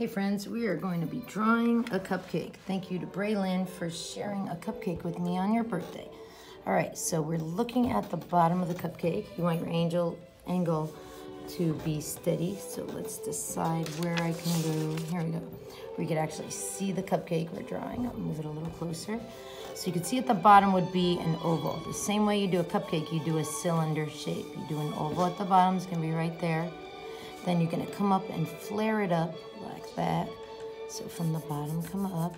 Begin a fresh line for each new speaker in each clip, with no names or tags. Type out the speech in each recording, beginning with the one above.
Hey friends, we are going to be drawing a cupcake. Thank you to Braylon for sharing a cupcake with me on your birthday. All right, so we're looking at the bottom of the cupcake. You want your angel angle to be steady. So let's decide where I can go. Here we go. We could actually see the cupcake we're drawing. I'll move it a little closer. So you can see at the bottom would be an oval. The same way you do a cupcake, you do a cylinder shape. You do an oval at the bottom, it's gonna be right there. Then you're gonna come up and flare it up like that. So from the bottom, come up,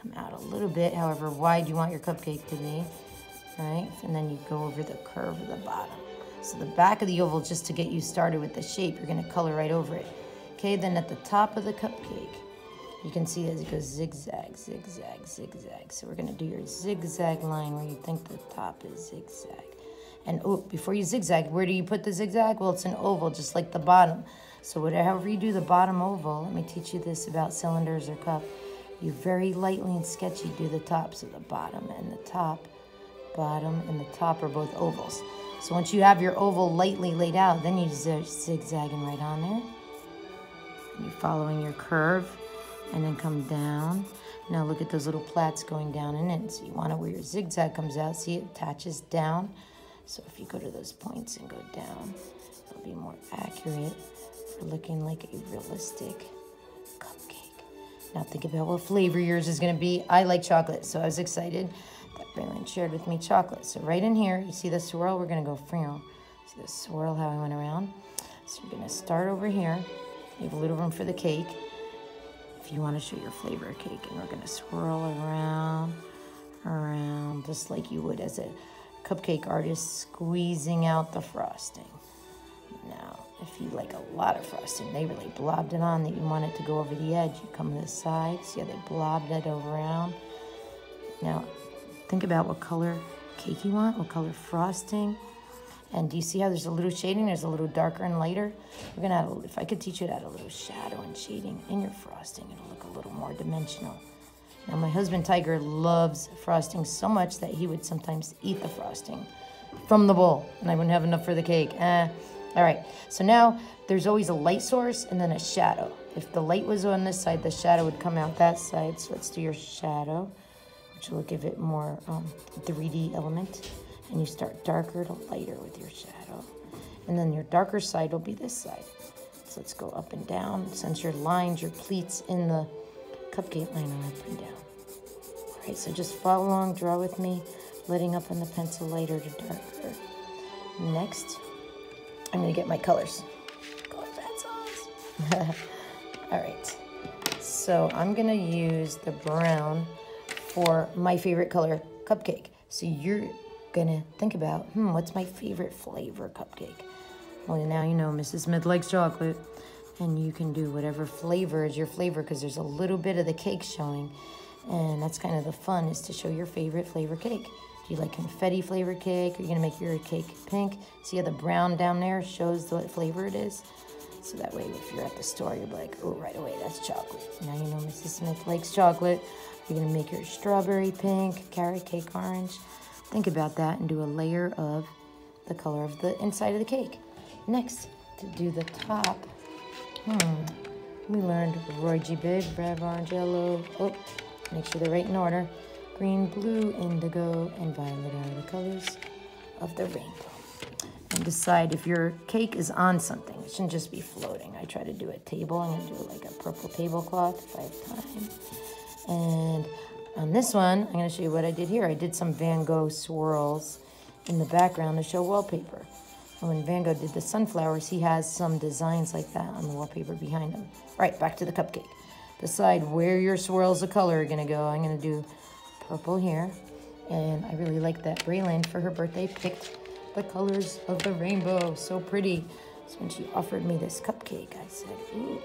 come out a little bit, however wide you want your cupcake to be, right? And then you go over the curve of the bottom. So the back of the oval, just to get you started with the shape, you're gonna color right over it. Okay, then at the top of the cupcake, you can see as it goes zigzag, zigzag, zigzag. So we're gonna do your zigzag line where you think the top is zigzag. And oh, before you zigzag, where do you put the zigzag? Well, it's an oval, just like the bottom. So whatever you do the bottom oval, let me teach you this about cylinders or cup. You very lightly and sketchy do the top. So the bottom and the top, bottom and the top are both ovals. So once you have your oval lightly laid out, then you zigzagging right on there. You're following your curve and then come down. Now look at those little plaits going down in it. So you want to where your zigzag comes out. See it attaches down. So if you go to those points and go down, it'll be more accurate for looking like a realistic cupcake. Now think about what flavor yours is going to be. I like chocolate, so I was excited that Braylon shared with me chocolate. So right in here, you see the swirl? We're going to go frown. See the swirl, how I went around? So you're going to start over here. You have a little room for the cake. If you want to show your flavor cake, and we're going to swirl around, around, just like you would as a cupcake artist squeezing out the frosting. Now, if you like a lot of frosting, they really blobbed it on that you want it to go over the edge. You come to the side, see how they blobbed it around? Now, think about what color cake you want, what color frosting. And do you see how there's a little shading? There's a little darker and lighter. We're gonna add, a, if I could teach you to add a little shadow and shading in your frosting, it'll look a little more dimensional. Now, my husband Tiger loves frosting so much that he would sometimes eat the frosting from the bowl, and I wouldn't have enough for the cake. Eh. All right, so now there's always a light source and then a shadow. If the light was on this side, the shadow would come out that side. So let's do your shadow, which will give it more um, 3D element. And you start darker to lighter with your shadow. And then your darker side will be this side. So let's go up and down. Since your lines, your pleats in the cupcake line are up and down. All right, so just follow along, draw with me, letting up on the pencil lighter to darker. Next, I'm gonna get my colors. Color pencils. All right, so I'm gonna use the brown for my favorite color cupcake. So you're gonna think about, hmm, what's my favorite flavor cupcake? Well, now you know Mrs. Smith likes chocolate and you can do whatever flavor is your flavor because there's a little bit of the cake showing. And that's kind of the fun is to show your favorite flavor cake. Do you like confetti flavored cake? Are you gonna make your cake pink? See how the brown down there shows what flavor it is? So that way if you're at the store you're like oh right away that's chocolate. Now you know mrs smith likes chocolate. You're gonna make your strawberry pink carrot cake orange. Think about that and do a layer of the color of the inside of the cake. Next to do the top Hmm. We learned Roy G. Biv, red, orange, yellow. Oh, make sure they're right in order. Green, blue, indigo, and violet are the colors of the rainbow. And decide if your cake is on something. It shouldn't just be floating. I try to do a table. I'm going to do like a purple tablecloth if I have time. And on this one, I'm going to show you what I did here. I did some Van Gogh swirls in the background to show wallpaper when Van Gogh did the sunflowers, he has some designs like that on the wallpaper behind him. Right, back to the cupcake. Decide where your swirls of color are going to go. I'm going to do purple here. And I really like that Braylon for her birthday picked the colors of the rainbow. So pretty. So when she offered me this cupcake, I said, ooh,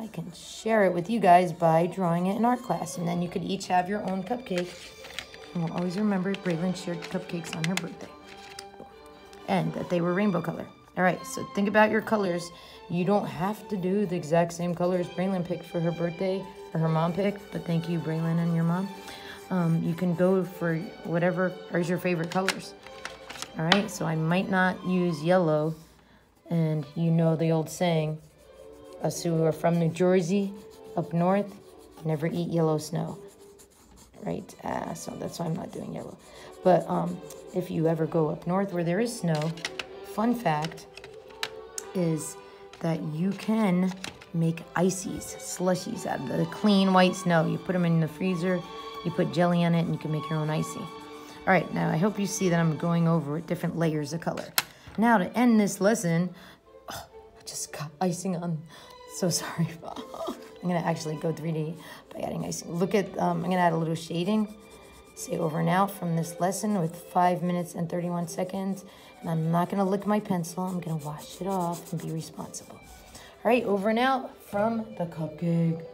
I can share it with you guys by drawing it in art class. And then you could each have your own cupcake. And we'll always remember Braylon shared cupcakes on her birthday and that they were rainbow color. All right, so think about your colors. You don't have to do the exact same colors Braylon picked for her birthday, or her mom picked, but thank you, Braylon and your mom. Um, you can go for whatever are your favorite colors. All right, so I might not use yellow, and you know the old saying, us who are from New Jersey, up north, never eat yellow snow. Right? Uh, so that's why I'm not doing yellow. But um, if you ever go up north where there is snow, fun fact is that you can make ices, slushies out of the clean white snow. You put them in the freezer, you put jelly on it, and you can make your own icy. All right, now I hope you see that I'm going over different layers of color. Now to end this lesson, oh, I just got icing on. So sorry. I'm gonna actually go 3D by adding icing. Look at, um, I'm gonna add a little shading. Say over and out from this lesson with five minutes and 31 seconds. And I'm not gonna lick my pencil. I'm gonna wash it off and be responsible. All right, over and out from the cupcake.